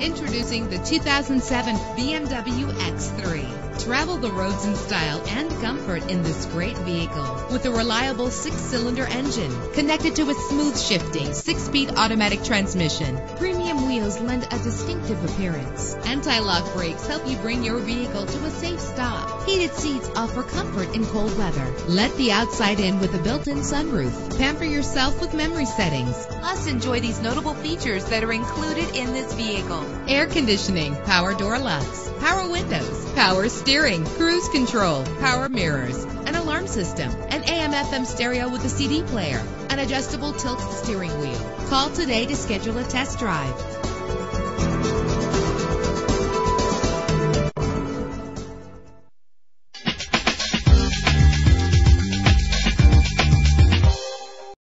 Introducing the 2007 BMW X3. Travel the roads in style and comfort in this great vehicle with a reliable six-cylinder engine connected to a smooth shifting six-speed automatic transmission. Premium wheels lend a distinctive appearance. Anti-lock brakes help you bring your vehicle to a safe stop. Heated seats offer comfort in cold weather. Let the outside in with a built-in sunroof. Pamper yourself with memory settings. Plus, enjoy these notable features that are included in this vehicle. Air conditioning, power door locks, power windows, power steering, cruise control, power mirrors, an alarm system, an AM FM stereo with a CD player, an adjustable tilt steering wheel. Call today to schedule a test drive.